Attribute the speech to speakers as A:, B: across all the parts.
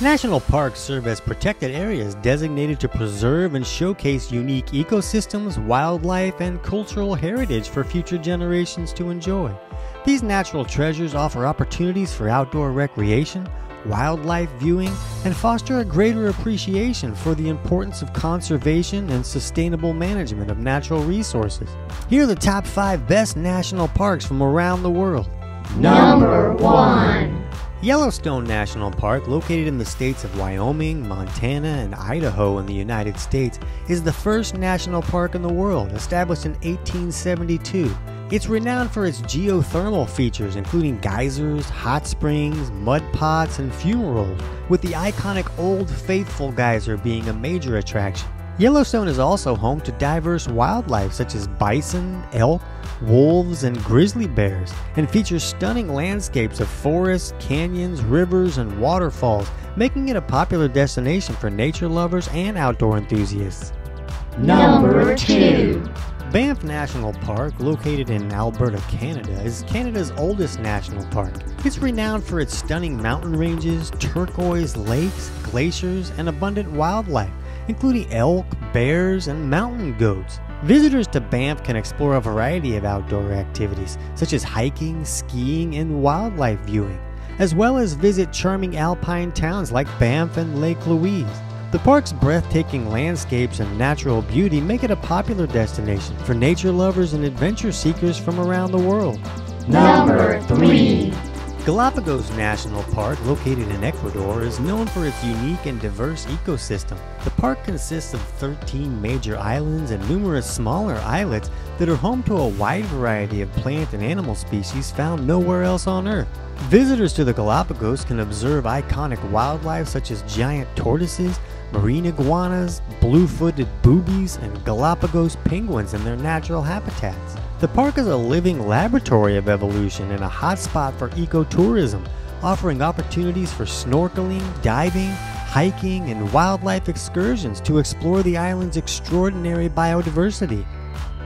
A: National parks serve as protected areas designated to preserve and showcase unique ecosystems, wildlife, and cultural heritage for future generations to enjoy. These natural treasures offer opportunities for outdoor recreation, wildlife viewing, and foster a greater appreciation for the importance of conservation and sustainable management of natural resources. Here are the top five best national parks from around the world.
B: Number 1.
A: Yellowstone National Park, located in the states of Wyoming, Montana, and Idaho in the United States, is the first national park in the world, established in 1872. It's renowned for its geothermal features, including geysers, hot springs, mud pots, and fumaroles, with the iconic Old Faithful geyser being a major attraction. Yellowstone is also home to diverse wildlife such as bison, elk, wolves, and grizzly bears, and features stunning landscapes of forests, canyons, rivers, and waterfalls, making it a popular destination for nature lovers and outdoor enthusiasts.
B: Number 2.
A: Banff National Park, located in Alberta, Canada, is Canada's oldest national park. It's renowned for its stunning mountain ranges, turquoise lakes, glaciers, and abundant wildlife, including elk, bears, and mountain goats. Visitors to Banff can explore a variety of outdoor activities, such as hiking, skiing, and wildlife viewing, as well as visit charming alpine towns like Banff and Lake Louise. The park's breathtaking landscapes and natural beauty make it a popular destination for nature lovers and adventure seekers from around the world.
B: Number 3.
A: Galapagos National Park, located in Ecuador, is known for its unique and diverse ecosystem. The park consists of 13 major islands and numerous smaller islets that are home to a wide variety of plant and animal species found nowhere else on Earth. Visitors to the Galapagos can observe iconic wildlife such as giant tortoises, marine iguanas, blue-footed boobies, and Galapagos penguins in their natural habitats. The park is a living laboratory of evolution and a hotspot for ecotourism, offering opportunities for snorkeling, diving, hiking, and wildlife excursions to explore the island's extraordinary biodiversity.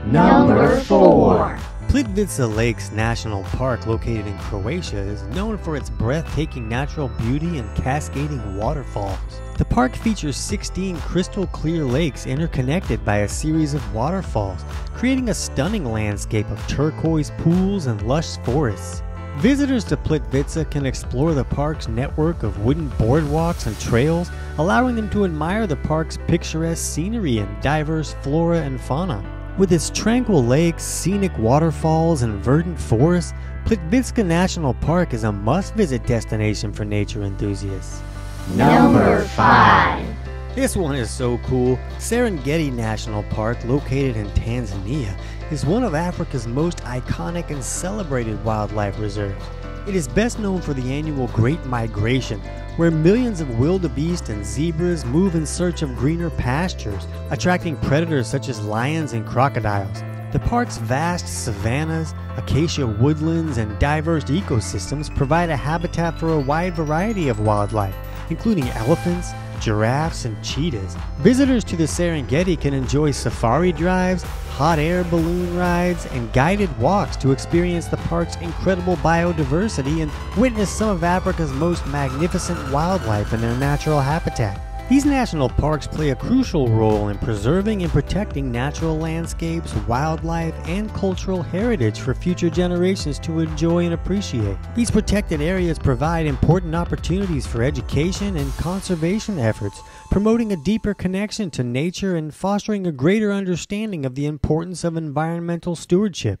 B: Number 4.
A: Plitvice Lakes National Park, located in Croatia, is known for its breathtaking natural beauty and cascading waterfalls. The park features 16 crystal clear lakes interconnected by a series of waterfalls, creating a stunning landscape of turquoise pools and lush forests. Visitors to Plitvice can explore the park's network of wooden boardwalks and trails, allowing them to admire the park's picturesque scenery and diverse flora and fauna. With its tranquil lakes, scenic waterfalls, and verdant forests, Plitvice National Park is a must visit destination for nature enthusiasts.
B: Number 5.
A: This one is so cool. Serengeti National Park, located in Tanzania, is one of Africa's most iconic and celebrated wildlife reserves. It is best known for the annual Great Migration, where millions of wildebeest and zebras move in search of greener pastures, attracting predators such as lions and crocodiles. The park's vast savannas, acacia woodlands, and diverse ecosystems provide a habitat for a wide variety of wildlife, including elephants, giraffes, and cheetahs. Visitors to the Serengeti can enjoy safari drives, hot air balloon rides, and guided walks to experience the park's incredible biodiversity and witness some of Africa's most magnificent wildlife in their natural habitat. These national parks play a crucial role in preserving and protecting natural landscapes, wildlife, and cultural heritage for future generations to enjoy and appreciate. These protected areas provide important opportunities for education and conservation efforts, promoting a deeper connection to nature and fostering a greater understanding of the importance of environmental stewardship.